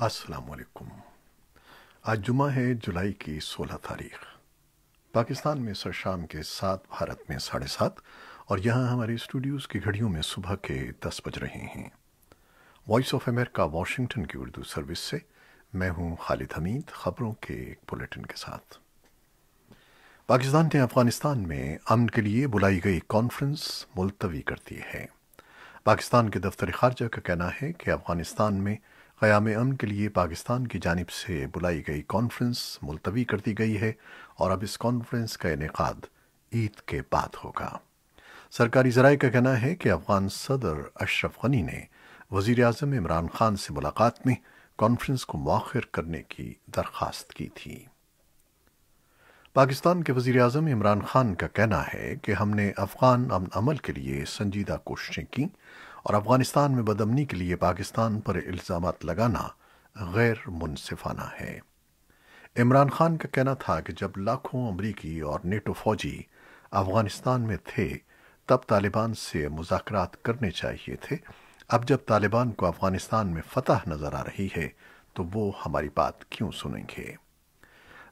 अस्सलाम आज जुमा है, जुलाई की 16 तारीख। पाकिस्तान में सर शाम के सात, भारत में साढ़े सात और यहाँ हमारे स्टूडियोज़ की घड़ियों में सुबह के दस बज रहे हैं। वॉइस ऑफ़ अमेरिका वॉशिंगटन की उर्दू सर्विस से मैं हूँ खालिद हमीद, ख़बरों के एक बुलेटिन के साथ। पाकिस्तान ने अफ़गानिस्तान में अमन के लिए बुलाई गई कॉन्फ्रेंस मुलतवी कर दी है। पाकिस्तान के दफ्तर खारजा का कहना है कि अफ़गानिस्तान में क़याम अमन के लिए पाकिस्तान की जानब से बुलाई गई कॉन्फ्रेंस मुलतवी कर दी गई है और अब इस कॉन्फ्रेंस का इनका ईद के बाद होगा। सरकारी जराये का कहना है कि अफगान सदर अशरफ गनी ने वज़ीर अजम इमरान खान से मुलाकात में कॉन्फ्रेंस को मौखर करने की दरख्वास्त की थी। पाकिस्तान के वज़ीर अजम इमरान खान का कहना है कि हमने अफगान अमन अमल के लिए संजीदा कोशिशें की और अफ़गानिस्तान में बदमनी के लिए पाकिस्तान पर इल्ज़ाम लगाना गैर मुनसिफाना है। इमरान खान का कहना था कि जब लाखों अमरीकी और नेटो फौजी अफ़गानिस्तान में थे, तब तालिबान से मुजाकरात करने चाहिए थे। अब जब तालिबान को अफ़गानिस्तान में फतह नज़र आ रही है तो वो हमारी बात क्यों सुनेंगे?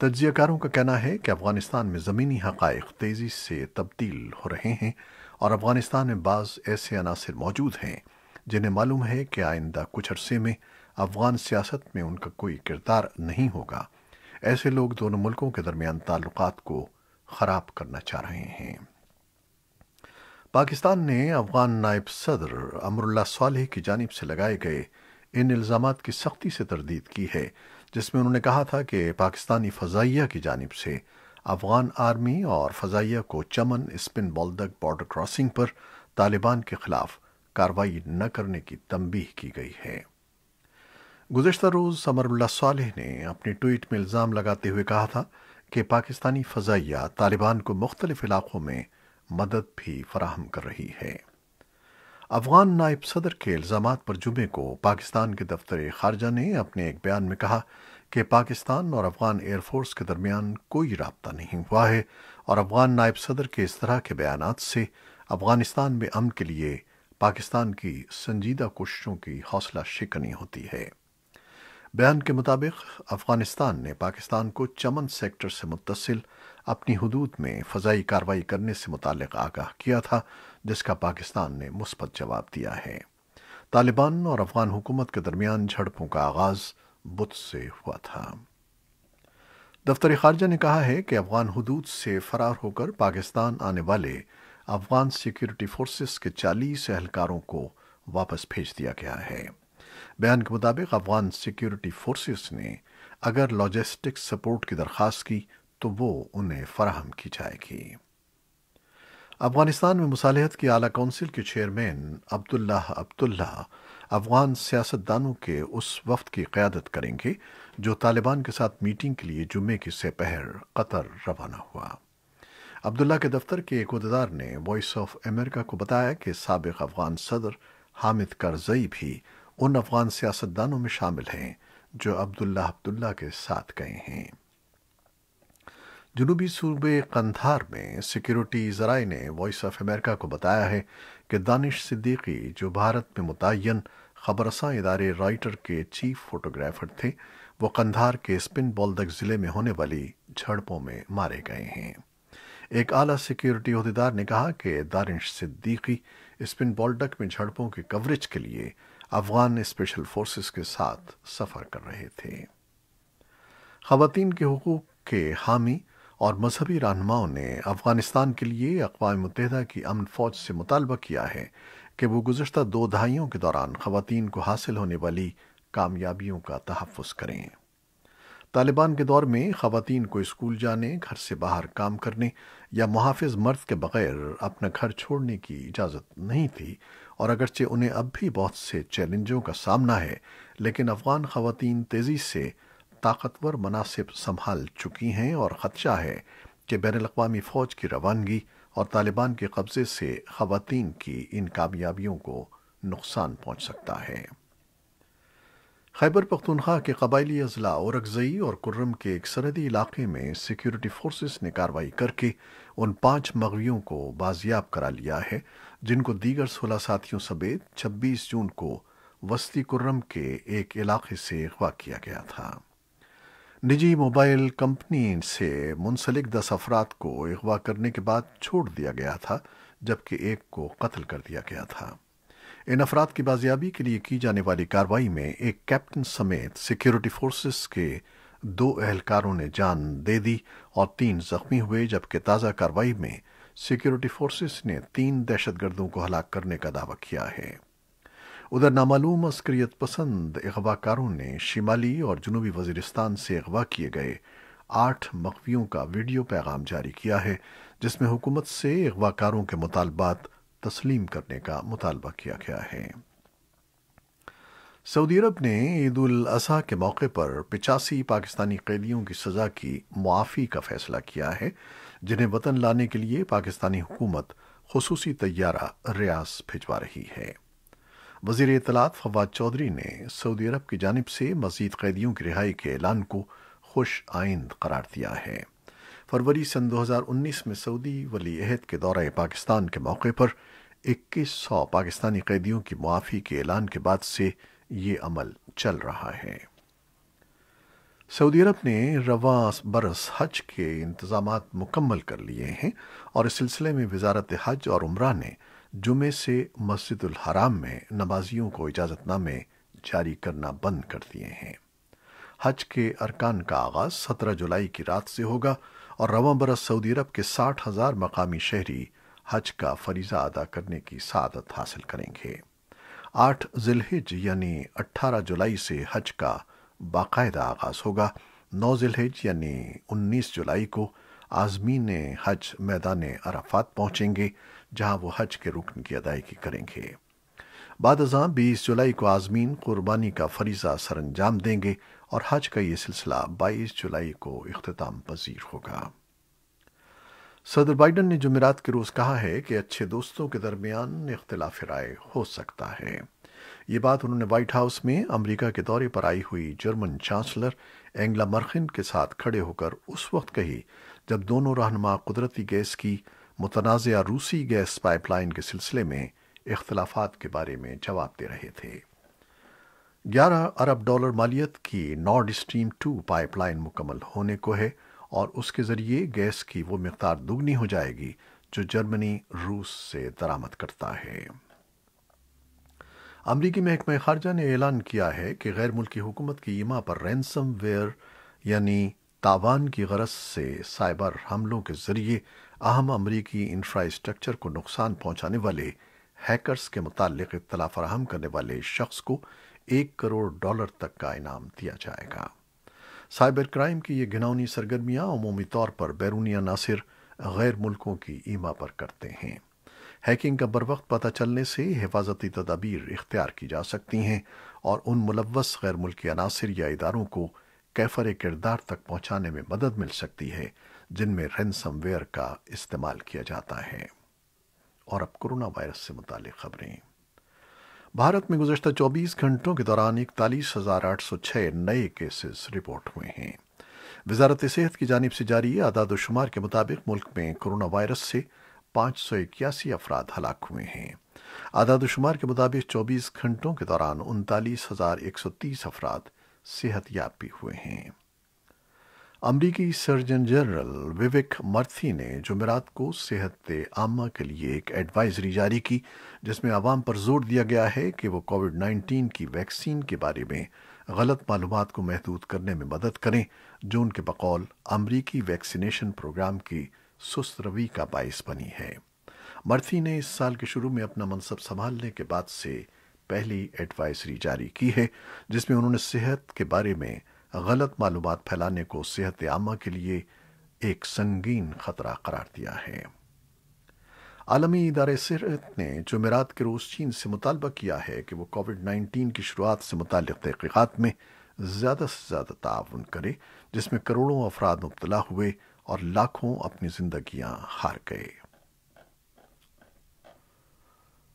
तजियाकारों का कहना है कि अफ़गानिस्तान में ज़मीनी हक़ तेज़ी से तब्दील हो रहे हैं। और अफ़गानिस्तान में बाज़ ऐसे अनासर मौजूद हैं, जिन्हें मालूम है कि आइंदा कुछ अरसे में अफगान सियासत में उनका कोई किरदार नहीं होगा। ऐसे लोग दोनों मुल्कों के दरमियान ताल्लुक को ख़राब करना चाह रहे हैं। पाकिस्तान ने अफगान नायब सदर अमरुल्ला सालेह की जानब से लगाए गए इन इल्ज़ाम की सख्ती से तरदीद की है, जिसमें उन्होंने कहा था कि पाकिस्तानी फ़जाइया की जानब से अफगान आर्मी और फ़जाइया को चमन स्पिन बोल्दक बॉर्डर क्रॉसिंग पर तालिबान के खिलाफ कार्रवाई न करने की तंबीह की गई है। गुजशत रोज़ समरुल्ला सालेह ने अपने ट्वीट में इल्ज़ाम लगाते हुए कहा था कि पाकिस्तानी फ़जाइया तालिबान को मुख्तलिफ़ इलाक़ों में मदद भी फराहम कर रही है। अफगान नायब सदर के इल्ज़ाम पर जुमे को पाकिस्तान के दफ्तर खारजा ने अपने एक बयान में कहा कि पाकिस्तान और अफगान एयरफोर्स के दरमियान कोई रबता नहीं हुआ है और अफगान नायब सदर के इस तरह के बयान से अफ़गानिस्तान में अमन के लिए पाकिस्तान की संजीदा कोशिशों की हौसला शिकनी होती है। बयान के मुताबिक, अफ़गानिस्तान ने पाकिस्तान को चमन सेक्टर से मुतसिल अपनी हदूद में फ़जाई कार्रवाई करने से मुतल आगाह किया था, जिसका पाकिस्तान ने मुस्बत जवाब दिया है। तालिबान और अफगान हुकूमत के दरमियान झड़पों का आगाज़ बुत से हुआ था। दफ्तर खारजा ने कहा है कि अफगान हदूद से फरार होकर पाकिस्तान आने वाले अफगान सिक्योरिटी फोर्सेस के चालीस एहलकारों को वापस भेज दिया गया है। बयान के मुताबिक अफगान सिक्योरिटी फोर्सेस ने अगर लॉजिस्टिक सपोर्ट की दरख्वास्त की तो वो उन्हें फराहम की जाएगी। अफ़गानिस्तान में मुसालहत की आला कौंसिल के चेयरमैन अब्दुल्ला अब्दुल्ला अफगान सियासतदानों के उस वफ्त की क़्यादत करेंगे, जो तालिबान के साथ मीटिंग के लिए जुम्मे की सपहर कतर रवाना हुआ। अब्दुल्ला के दफ्तर के एक उहदेदार ने वॉइस ऑफ़ अमेरिका को बताया कि सबक अफगान सदर हामिद करजई भी उन अफगान सियासतदानों में शामिल हैं, जो अब्दुल्ला अब्दुल्ला के साथ गए हैं। जनूबी सूबे कंधार में सिक्योरिटी जराए ने वॉइस ऑफ़ अमेरिका को बताया है कि दानिश सिद्दीकी, जो भारत में मुतन खबरसा इदारे राइटर के चीफ फोटोग्राफर थे, वो कंधार के स्पिन बोल्दक ज़िले में होने वाली झड़पों में मारे गए हैं। एक आला सिक्योरिटी अहदेदार ने कहा कि दानिश सिद्दीकी स्पिन बोल्डक में झड़पों की कवरेज के लिए अफगान स्पेशल फोर्सेस के साथ सफ़र कर रहे थे। खातन के हकूक़ के हामी और मजहबी रहनुमाओं ने अफ़गानिस्तान के लिए अकवा मुतहदा की अमन फ़ौज से मुतालबा किया है कि वो गुजशत दो दहाइयों के दौरान ख़वान को हासिल होने वाली कामयाबियों का तहफ़ करें। तालिबान के दौर में ख़वान को स्कूल जाने, घर से बाहर काम करने या मुहाफ़ मर्द के बग़ैर अपना घर छोड़ने की इजाज़त नहीं थी और अगरचे उन्हें अब भी बहुत से चैलेंजों का सामना है, लेकिन अफ़गान ख़वान तेज़ी से ताकतवर मनासिब संभाल चुकी हैं और ख़दशा है कि बैन अवी फ़ौज की रवानगी और तालिबान के कब्ज़े से ख़वान की इन कामयाबियों को नुकसान पहुँच सकता है। खैबर पख्तूनख्वा के कबायली अजला औरकजई और कुर्रम के एक सरहदी इलाके में सिक्योरिटी फोर्सेस ने कार्रवाई करके उन पाँच मगवियों को बाजियाब करा लिया है, जिनको दीगर सोलह साथियों समेत 26 जून को वस्ती कुर्रम के एक इलाके से अगवा किया गया था। निजी मोबाइल कंपनी से मुंसलिक दस अफराद को अगवा करने के बाद छोड़ दिया गया था, जबकि एक को कत्ल कर दिया गया था। इन अफराद की बाजियाबी के लिए की जाने वाली कार्रवाई में एक कैप्टन समेत सिक्योरिटी फोर्सेस के दो एहलकारों ने जान दे दी और तीन जख्मी हुए, जबकि ताज़ा कार्रवाई में सिक्योरिटी फोर्सेस ने तीन दहशतगर्दों को हलाक करने का दावा किया है। उधर नामालूम अस्करियत पसंद अगवाकारों ने शिमाली और जनूबी वजीरिस्तान से अगवा किए गए आठ मखवियों का वीडियो पैगाम जारी किया है, जिसमें हुकूमत से अगवाकारों के मुतालबात तस्लीम करने का मुतालबा किया गया है। सऊदी अरब ने ईद उल अजहा के मौके पर पिचासी पाकिस्तानी कैदियों की सज़ा की मुआफ़ी का फैसला किया है, जिन्हें वतन लाने के लिए पाकिस्तानी हुकूमत खसूसी तैयारा रियाज भिजवा रही है। वज़ीर इतलात फवाद चौधरी ने सऊदी अरब की जानब से मजीद कैदियों की रिहाई के ऐलान को खुश आइंद करार दिया है। फरवरी सन 2019 में सऊदी वली अहद के दौरे पाकिस्तान के मौके पर इक्कीस सौ पाकिस्तानी कैदियों की मुआफ़ी के ऐलान के बाद से ये अमल चल रहा है। सऊदी अरब ने रवा बरस हज के इंतज़ाम मुकम्मल कर लिए हैं और इस सिलसिले में वजारत हज और उम्र ने जुमे से मस्जिद हराम में नमाजियों को इजाज़तनामे जारी करना बंद कर दिए हैं। हज के अरकान का आगाज़ सत्रह जुलाई की रात से होगा और रवा बरस सऊदी अरब के साठ हज़ार मकामी शहरी हज का फरीज़ा अदा करने की सादत हासिल करेंगे। आठ जिलहिज यानी 18 जुलाई से हज का बाकायदा आगाज़ होगा। नौ जिलहिज यानी 19 जुलाई को आजमीन हज मैदान अराफात पहुँचेंगे। जहाँ वो हज के रुकन की अदायगी करेंगे। बाद अजा बीस जुलाई को आजमीन कुर्बानी का फरीजा सर अंजाम देंगे और हज का ये सिलसिला बाईस जुलाई को अख्ताम पजीर होगा। सदर बाइडन ने जुमेरात के रोज कहा है कि अच्छे दोस्तों के दरमियान इख्तलाफ राय हो सकता है। ये बात उन्होंने व्हाइट हाउस में अमेरिका के दौरे पर आई हुई जर्मन चांसलर एंगला मर्खिन के साथ खड़े होकर उस वक्त कही, जब दोनों रहनमा कुदरती गैस की मुतनाज़ रूसी गैस पाइपलाइन के सिलसिले में इख्तलाफात के बारे में जवाब दे रहे थे। 11 अरब डॉलर मालियत की नॉर्ड स्ट्रीम टू पाइपलाइन मुकम्मल होने को है और उसके ज़रिए गैस की वो मकदार दुगनी हो जाएगी, जो जर्मनी, रूस से दरामद करता है। अमरीकी महकमा खारजा ने ऐलान किया है कि गैर मुल्की हुकूमत की ईमा पर रैनसम वेयर यानी तावान की गरज से साइबर हमलों के ज़रिए अहम अमरीकी इंफ्रास्ट्रक्चर को नुकसान पहुँचाने वाले हैकर्स के मुतालिक इतला फराहम करने वाले शख्स को एक करोड़ डॉलर तक का इनाम दिया जाएगा। साइबर क्राइम की ये घिनौनी सरगर्मियाँ अमूमी तौर पर बैरूनी अनासर गैर मुल्कों की ईमा पर करते हैं। हैकिंग का बर वक्त पता चलने से हिफाजती तदाबीर इख्तियार की जा सकती हैं और उन मुलवस गैर मुल्की अनासर या इदारों को कैफर किरदार तक पहुँचाने में मदद मिल सकती है, जिनमें रेंसमवेयर का इस्तेमाल किया जाता है। और अब कोरोना वायरस से मुतल खबरें। भारत में गुजशत 24 घंटों के दौरान इकतालीस हज़ार आठ सौ छह नए केसेस रिपोर्ट हुए हैं। वजारत सेहत की जानब से जारी आदाद शुमार के मुताबिक मुल्क में कोरोना वायरस से पाँच सौ इक्यासी अफराद हलाक हुए हैं। आदाद शुमार के मुताबिक 24 घंटों के दौरान उनतालीस हज़ार एक सौ तीस अफराद सेहतयाब भी हुए हैं। अमरीकी सर्जन जनरल विवेक मर्थी ने जुमेरात को सेहत आमा के लिए एक एडवाइजरी जारी की, जिसमें आवाम पर ज़ोर दिया गया है कि वो कोविड 19 की वैक्सीन के बारे में गलत मालूम को महदूद करने में मदद करें, जो उनके बकौल अमरीकी वैक्सीनेशन प्रोग्राम की सुस्त रवि का बायस बनी है। मर्थी ने इस साल के शुरू में अपना मनसब संभालने के बाद से पहली एडवाइजरी जारी की है, जिसमें उन्होंने सेहत के बारे में गलत मालूम फैलाने को सेहत आमा के लिए एक संगीन खतरा करार दिया है। आलमी इदारे सेहत ने जुमेरात के रोज चीन से मुतालबा किया है कि वो कोविड 19 की शुरुआत से मुतल तहकीक़ात में ज़्यादा से ज़्यादा ताउन करे, जिसमें करोड़ों अफराद मुबतला हुए और लाखों अपनी जिंदगियाँ हार गए।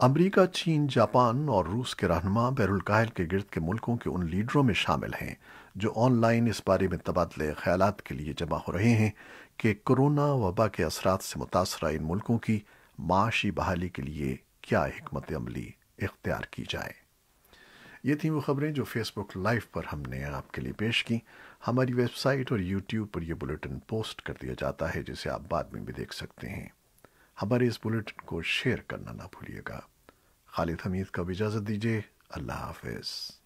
अमरीका, चीन, जापान और रूस के रहनुमा बैरुलकाहिल के गिरद के मुल्कों के उन लीडरों में शामिल हैं, जो ऑनलाइन इस बारे में तबादले ख्याल के लिए जमा हो रहे हैं कि कोरोना वबा के असरात से मुतासरा इन मुल्कों की माशी बहाली के लिए क्या हमत अमली इख्तियार की जाए। ये थी वो खबरें जो फेसबुक लाइव पर हमने आपके लिए पेश की। हमारी वेबसाइट और यूट्यूब पर यह बुलेटिन पोस्ट कर दिया जाता है, जिसे आप बाद में भी देख सकते हैं। हमारे इस बुलेटिन को शेयर करना ना भूलिएगा। खालिद हमीद का इजाज़त दीजिए। अल्लाह हाफिज़।